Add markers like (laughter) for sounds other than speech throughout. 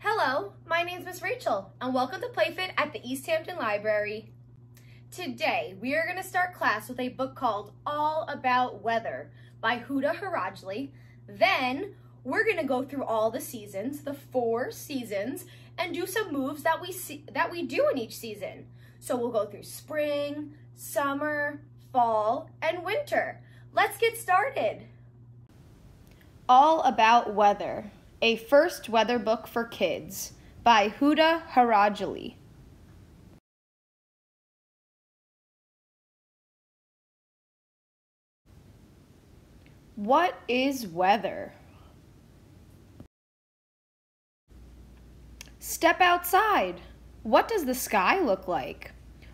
Hello, my name is Miss Rachel, and welcome to PlayFit at the East Hampton Library. Today, we are going to start class with a book called All About Weather by Huda Harajli. Then, we're going to go through all the seasons, the four seasons, and do some moves that we see, that we do in each season. So we'll go through spring, summer, fall, and winter. Let's get started. All About Weather, a first weather book for kids by Huda Harajli. What is weather? Step outside. What does the sky look like?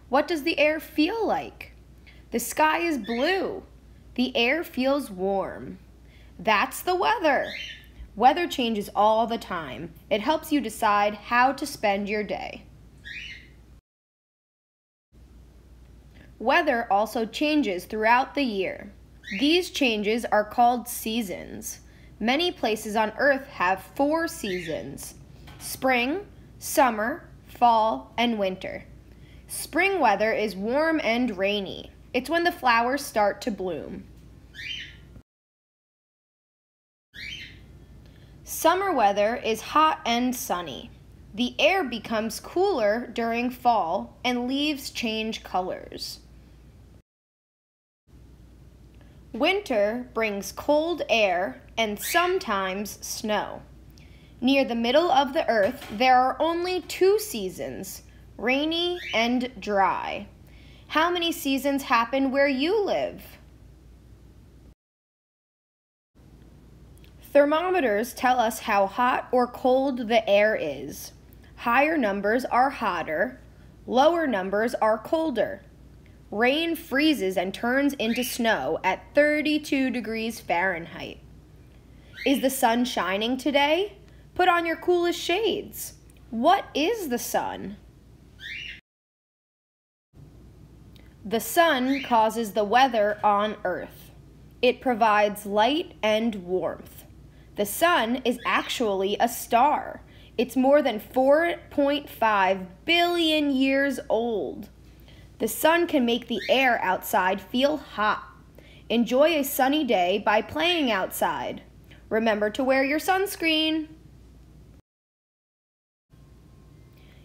What does the air feel like? The sky is blue. The air feels warm. That's the weather. Weather changes all the time. It helps you decide how to spend your day. Weather also changes throughout the year. These changes are called seasons. Many places on Earth have four seasons spring, summer, fall, and winter. Spring weather is warm and rainy. It's when the flowers start to bloom. Summer weather is hot and sunny. The air becomes cooler during fall and leaves change colors. Winter brings cold air and sometimes snow. Near the middle of the earth, there are only two seasons rainy and dry. How many seasons happen where you live? Thermometers tell us how hot or cold the air is. Higher numbers are hotter, lower numbers are colder. Rain freezes and turns into snow at 32 degrees Fahrenheit. Is the sun shining today? Put on your coolest shades. What is the sun? The sun causes the weather on Earth. It provides light and warmth. The sun is actually a star. It's more than 4.5 billion years old. The sun can make the air outside feel hot. Enjoy a sunny day by playing outside. Remember to wear your sunscreen.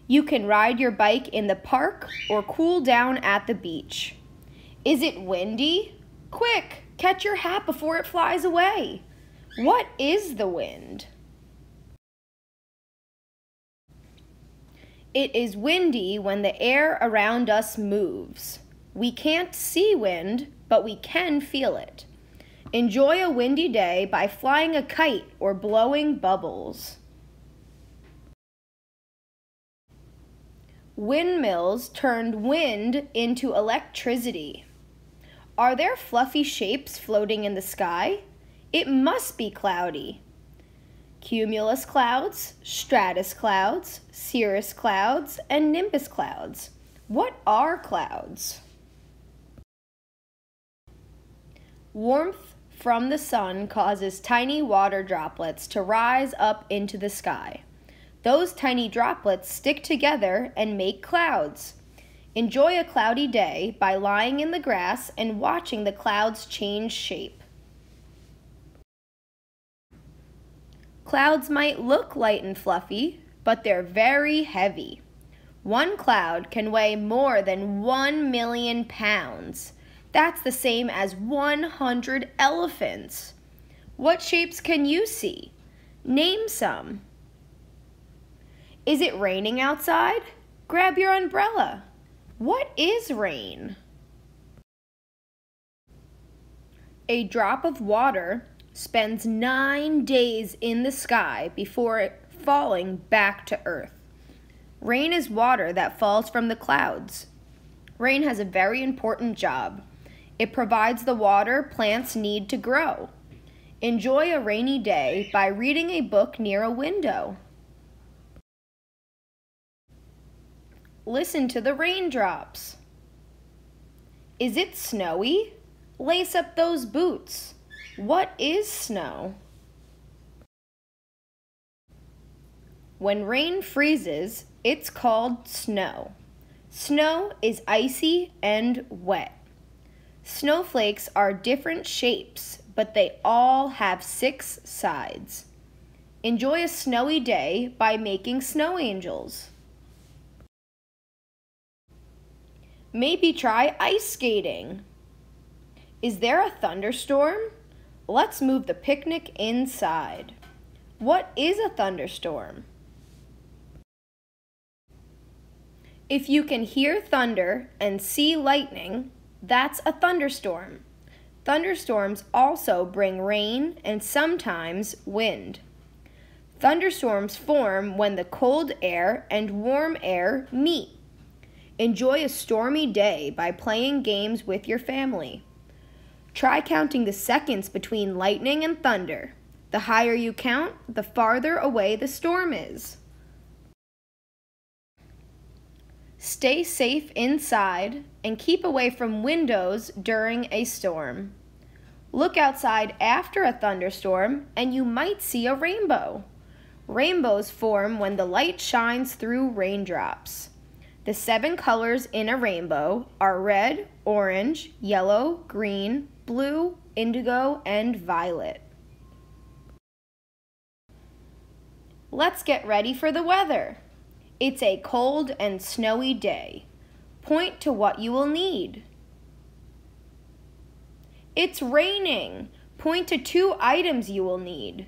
You can ride your bike in the park or cool down at the beach. Is it windy? Quick, catch your hat before it flies away. What is the wind? It is windy when the air around us moves. We can't see wind, but we can feel it. Enjoy a windy day by flying a kite or blowing bubbles. Windmills turned wind into electricity. Are there fluffy shapes floating in the sky? It must be cloudy. Cumulus clouds, stratus clouds, cirrus clouds, and nimbus clouds. What are clouds? Warmth from the sun causes tiny water droplets to rise up into the sky. Those tiny droplets stick together and make clouds. Enjoy a cloudy day by lying in the grass and watching the clouds change shape. Clouds might look light and fluffy, but they're very heavy. One cloud can weigh more than 1 million pounds. That's the same as 100 elephants. What shapes can you see? Name some. Is it raining outside? Grab your umbrella. What is rain? A drop of water spends nine days in the sky before falling back to earth. Rain is water that falls from the clouds. Rain has a very important job. It provides the water plants need to grow. Enjoy a rainy day by reading a book near a window. Listen to the raindrops. Is it snowy? Lace up those boots. What is snow? When rain freezes, it's called snow. Snow is icy and wet. Snowflakes are different shapes, but they all have six sides. Enjoy a snowy day by making snow angels. Maybe try ice skating. Is there a thunderstorm? Let's move the picnic inside. What is a thunderstorm? If you can hear thunder and see lightning, that's a thunderstorm. Thunderstorms also bring rain and sometimes wind. Thunderstorms form when the cold air and warm air meet. Enjoy a stormy day by playing games with your family. Try counting the seconds between lightning and thunder. The higher you count, the farther away the storm is. Stay safe inside and keep away from windows during a storm. Look outside after a thunderstorm and you might see a rainbow. Rainbows form when the light shines through raindrops. The seven colors in a rainbow are red, orange, yellow, green, blue, indigo, and violet. Let's get ready for the weather. It's a cold and snowy day. Point to what you will need. It's raining. Point to two items you will need.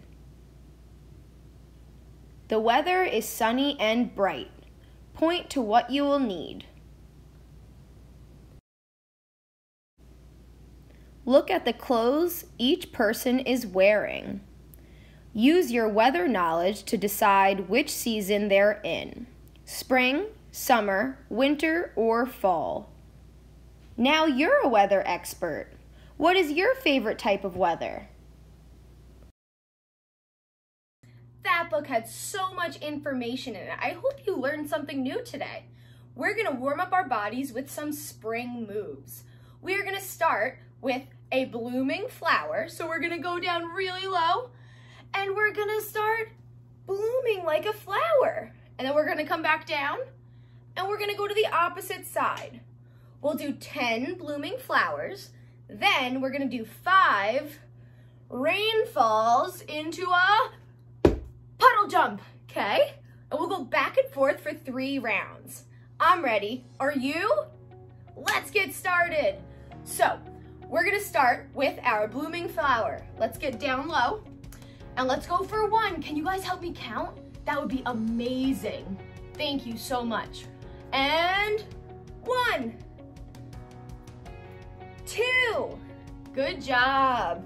The weather is sunny and bright. Point to what you will need. Look at the clothes each person is wearing. Use your weather knowledge to decide which season they're in spring, summer, winter, or fall. Now you're a weather expert. What is your favorite type of weather? That book had so much information in it. I hope you learned something new today. We're going to warm up our bodies with some spring moves. We're going to start with a blooming flower. So we're to go down really low and we're to start blooming like a flower. And then we're gonna come back down and we're gonna go to the opposite side. We'll do 10 blooming flowers. Then we're gonna do five rainfalls into a puddle jump, okay? And we'll go back and forth for three rounds. I'm ready. Are you? Let's get started. So, we're gonna start with our blooming flower. Let's get down low and let's go for one. Can you guys help me count? That would be amazing. Thank you so much. And one, two, good job.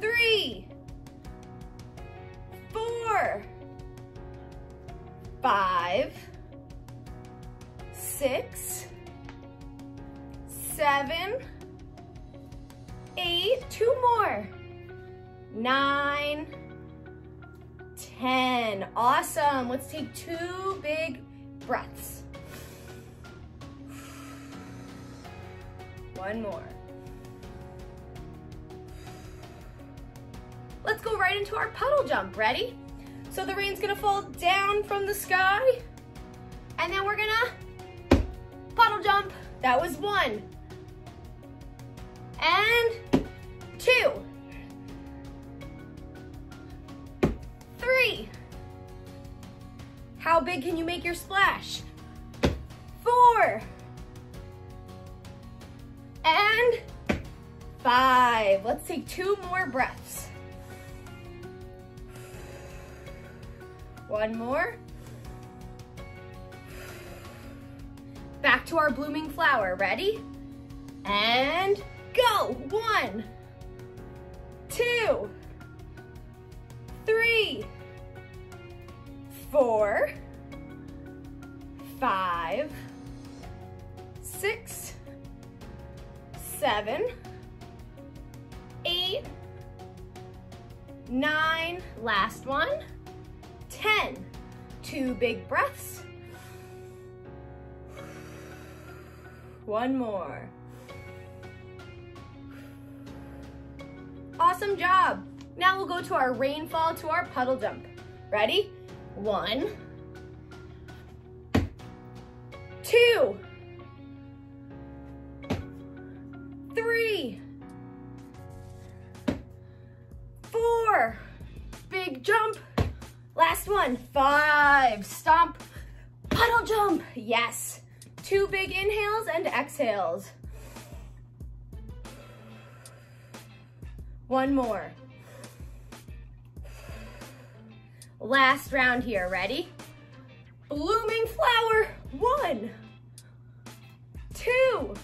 Three, four, five, six, seven, eight, two more, nine, 10. Awesome. Let's take two big breaths. One more. Let's go right into our puddle jump. Ready? So the rain's gonna fall down from the sky and then we're gonna puddle jump. That was one. And two. Three. How big can you make your splash? Four. And five. Let's take two more breaths. One more. Back to our blooming flower. Ready? And go. One, two, three, four, five, six, seven, eight, nine, last one, ten. Two big breaths. One more. Awesome job. Now we'll go to our rainfall to our puddle jump. Ready? One, two, three, four, big jump. Last one, five, stomp, puddle jump. Yes, two big inhales and exhales. One more. Last round here, ready? Blooming flower, one, two,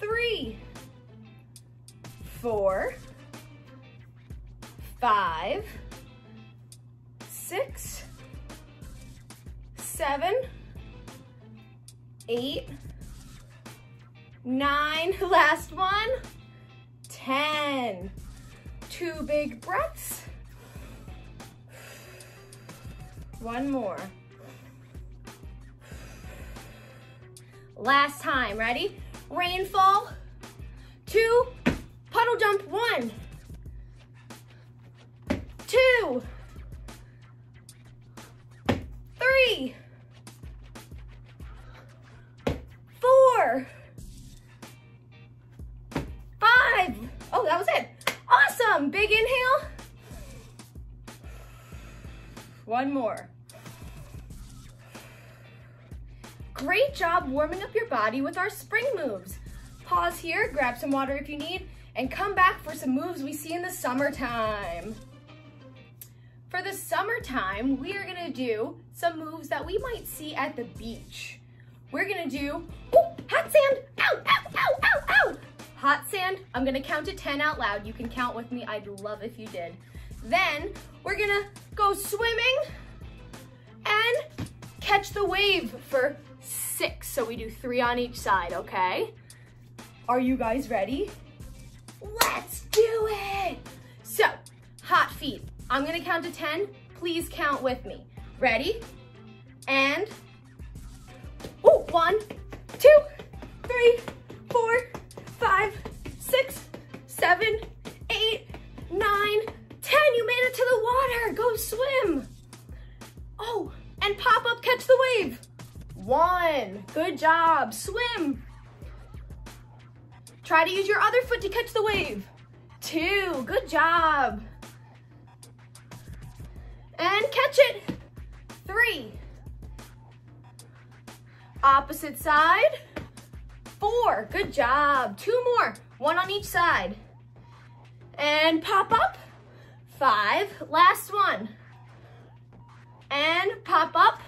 three, four, five, six, seven, eight, nine, (laughs) last one, 10. Two big breaths. One more. Last time, ready? Rainfall, two, puddle jump, one, two, three, Big inhale. One more. Great job warming up your body with our spring moves. Pause here, grab some water if you need, and come back for some moves we see in the summertime. For the summertime, we are gonna do some moves that we might see at the beach. We're gonna do, hot sand, ow, ow, ow, ow, ow. Hot sand, I'm gonna count to 10 out loud. You can count with me, I'd love if you did. Then, we're gonna go swimming and catch the wave for six. So we do three on each side, okay? Are you guys ready? Let's do it! So, hot feet. I'm gonna count to 10. Please count with me. Ready? And, oh, one, two, three, four, five, six, seven, eight, nine, ten. You made it to the water. Go swim. Oh, and pop up, catch the wave. One, good job, swim. Try to use your other foot to catch the wave. Two, good job. And catch it. Three. Opposite side. Four, good job. Two more, one on each side. And pop up. Five, last one. And pop up.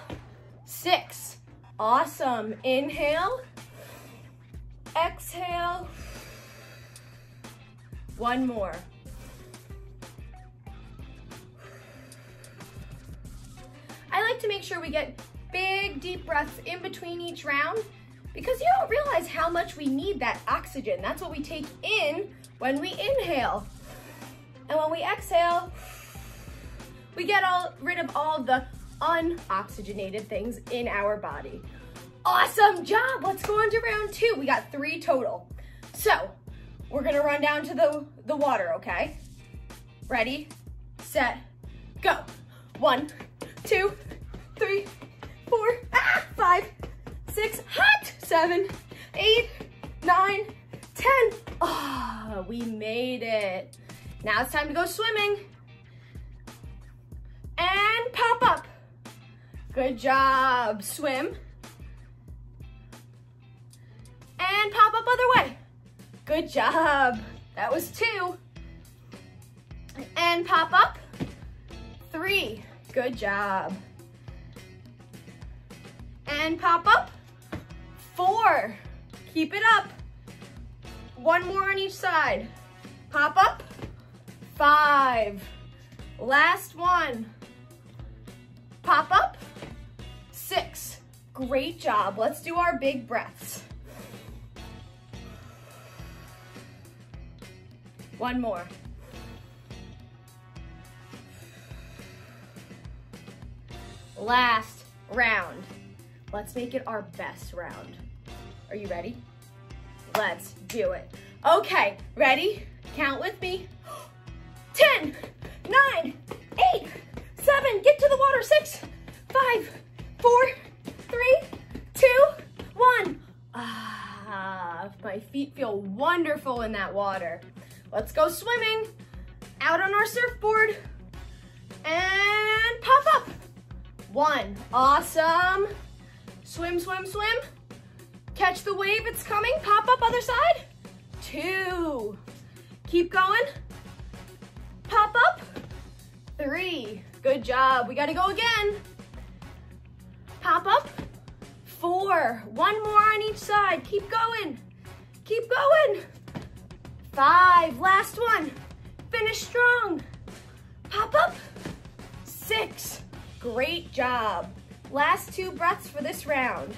Six, awesome. Inhale. Exhale. One more. I like to make sure we get big, deep breaths in between each round because you don't realize how much we need that oxygen. That's what we take in when we inhale. And when we exhale, we get all rid of all the unoxygenated things in our body. Awesome job. Let's go on to round two. We got three total. So we're gonna run down to the, the water, okay? Ready, set, go. One, two, three, four, ah, five, six, hot, seven, eight, nine, ten. Ah, oh, we made it. Now it's time to go swimming. And pop up. Good job, swim. And pop up other way. Good job. That was two. And pop up. Three. Good job. And pop up. Four. Keep it up. One more on each side. Pop up. Five. Last one. Pop up. Six. Great job. Let's do our big breaths. One more. Last round. Let's make it our best round. Are you ready? Let's do it. Okay, ready? Count with me. (gasps) 10, 9, 8, 7, get to the water, 6, 5, 4, 3, 2, 1. Ah, my feet feel wonderful in that water. Let's go swimming. Out on our surfboard. And pop up. One, awesome. Swim, swim, swim. Catch the wave, it's coming. Pop up, other side. Two. Keep going. Pop up. Three. Good job. We gotta go again. Pop up. Four. One more on each side. Keep going. Keep going. Five. Last one. Finish strong. Pop up. Six. Great job. Last two breaths for this round.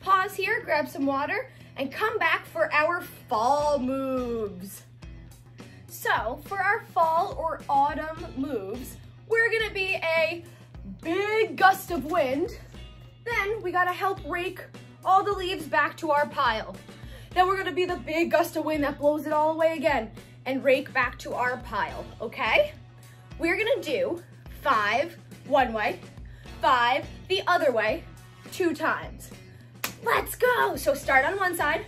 Pause here, grab some water, and come back for our fall moves. So for our fall or autumn moves, we're gonna be a big gust of wind. Then we gotta help rake all the leaves back to our pile. Then we're gonna be the big gust of wind that blows it all away again and rake back to our pile, okay? We're gonna do five one way, five the other way, two times. Let's go. So start on one side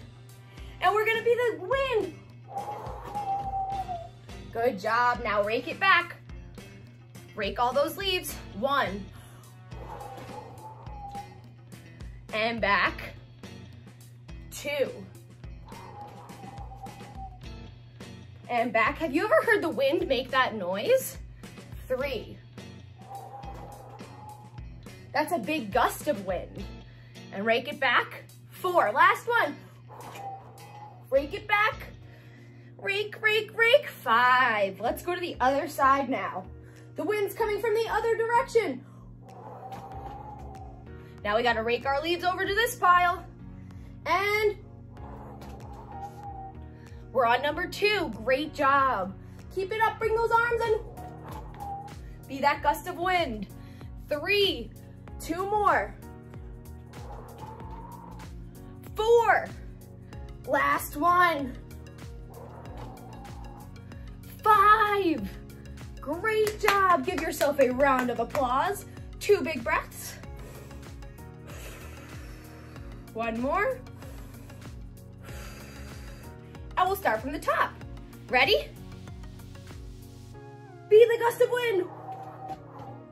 and we're gonna be the wind. Good job. Now rake it back. Rake all those leaves. One. And back. Two. And back. Have you ever heard the wind make that noise? Three. That's a big gust of wind. And rake it back. Four. Last one. Rake it back. Rake, rake, rake. Five. Let's go to the other side now. The wind's coming from the other direction. Now we gotta rake our leaves over to this pile. And we're on number two. Great job. Keep it up, bring those arms and Be that gust of wind. Three, two more. Four, last one. Five, great job. Give yourself a round of applause. Two big breaths. One more. And we'll start from the top. Ready? Be the gust of wind.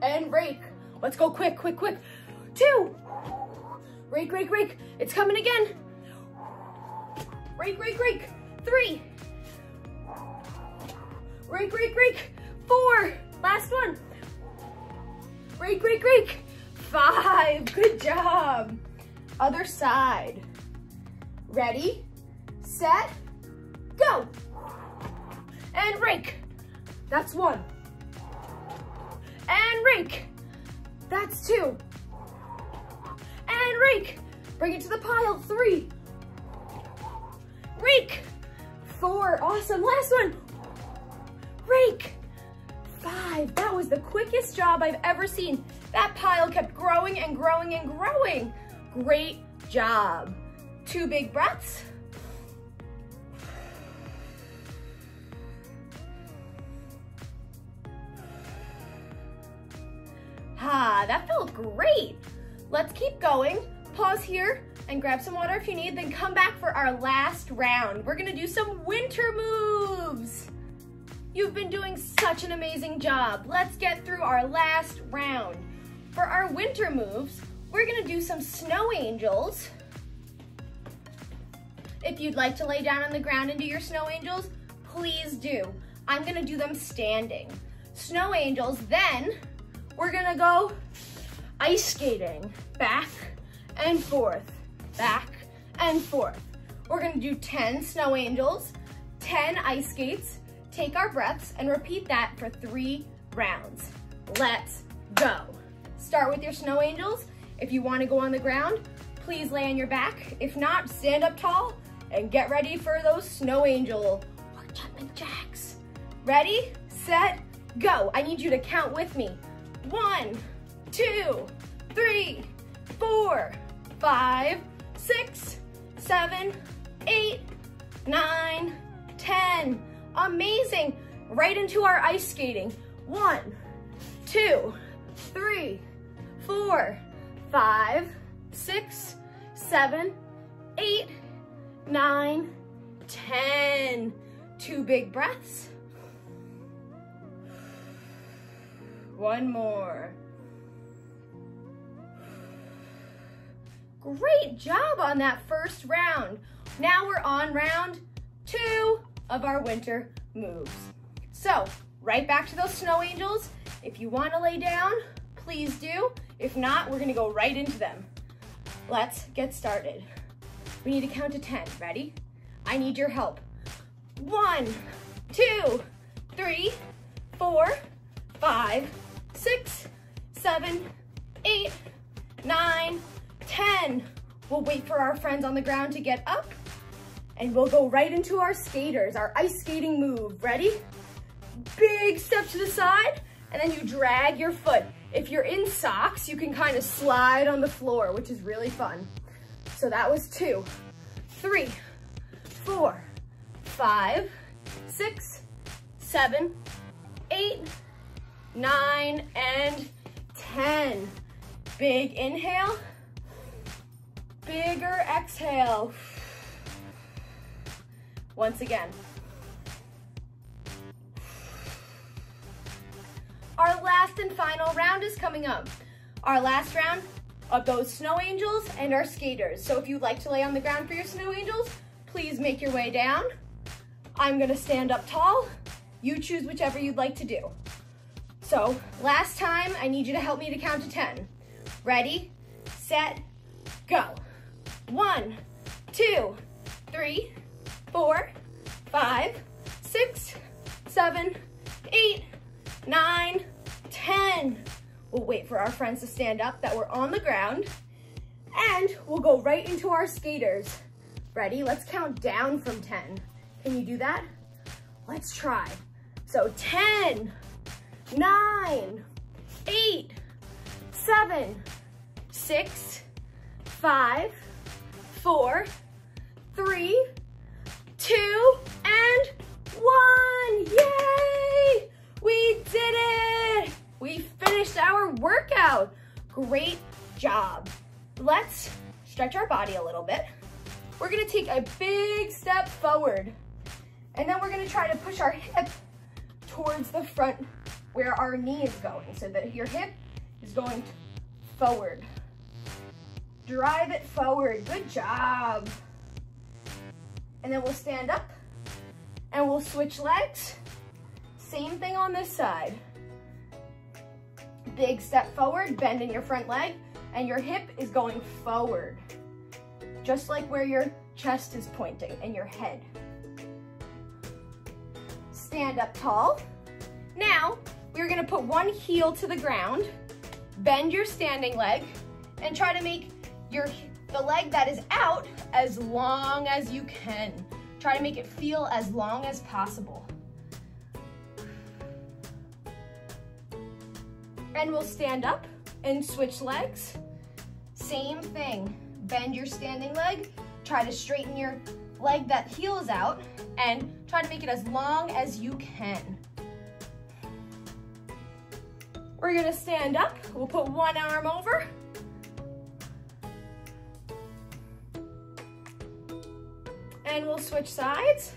And rake. Let's go quick, quick, quick. Two. Rake, rake, rake. It's coming again. Rake, rake, rake. Three. Rake, rake, rake. Four. Last one. Rake, rake, rake. Five. Good job. Other side. Ready, set, go. And rake. That's one. And rake. That's two. And rake. Bring it to the pile. Three. Rake. Four. Awesome. Last one. Rake. Five. That was the quickest job I've ever seen. That pile kept growing and growing and growing. Great job. Two big breaths. Great. Let's keep going. Pause here and grab some water if you need, then come back for our last round. We're gonna do some winter moves. You've been doing such an amazing job. Let's get through our last round. For our winter moves, we're gonna do some snow angels. If you'd like to lay down on the ground and do your snow angels, please do. I'm gonna do them standing. Snow angels, then we're gonna go ice skating, back and forth, back and forth. We're gonna do 10 snow angels, 10 ice skates, take our breaths and repeat that for three rounds. Let's go. Start with your snow angels. If you wanna go on the ground, please lay on your back. If not, stand up tall and get ready for those snow angel or jacks. Ready, set, go. I need you to count with me. One, two, three, four, five, six, seven, eight, nine, ten. Amazing. right into our ice skating. One, two, three, four, five, six, seven, eight, nine, ten. Two big breaths. One more. Great job on that first round. Now we're on round two of our winter moves. So, right back to those snow angels. If you wanna lay down, please do. If not, we're gonna go right into them. Let's get started. We need to count to 10, ready? I need your help. One, two, three, four, five, six, seven, eight, nine, 10. We'll wait for our friends on the ground to get up and we'll go right into our skaters, our ice skating move. Ready? Big step to the side and then you drag your foot. If you're in socks, you can kind of slide on the floor, which is really fun. So that was two, three, four, five, six, seven, eight, nine, and 10. Big inhale, bigger exhale. Once again. Our last and final round is coming up. Our last round of those snow angels and our skaters. So if you'd like to lay on the ground for your snow angels, please make your way down. I'm gonna stand up tall. You choose whichever you'd like to do. So last time, I need you to help me to count to 10. Ready, set, go. One, two, three, four, five, six, seven, eight, nine, 10. We'll wait for our friends to stand up that we're on the ground and we'll go right into our skaters. Ready? Let's count down from 10. Can you do that? Let's try. So 10, nine, eight, seven, six, five, four, three, two, and one. Yay! We did it! We finished our workout. Great job. Let's stretch our body a little bit. We're gonna take a big step forward. And then we're gonna try to push our hip towards the front where our knee is going so that your hip is going forward. Drive it forward, good job. And then we'll stand up and we'll switch legs. Same thing on this side. Big step forward, bend in your front leg, and your hip is going forward. Just like where your chest is pointing and your head. Stand up tall. Now, we're gonna put one heel to the ground, bend your standing leg, and try to make your the leg that is out as long as you can. Try to make it feel as long as possible. And we'll stand up and switch legs. Same thing, bend your standing leg, try to straighten your leg that heels out, and try to make it as long as you can. We're gonna stand up, we'll put one arm over, and we'll switch sides.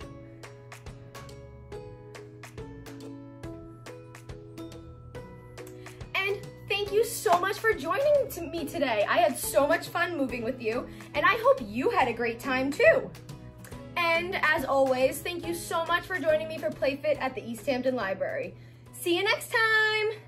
And thank you so much for joining me today. I had so much fun moving with you, and I hope you had a great time too. And as always, thank you so much for joining me for PlayFit at the East Hampton Library. See you next time!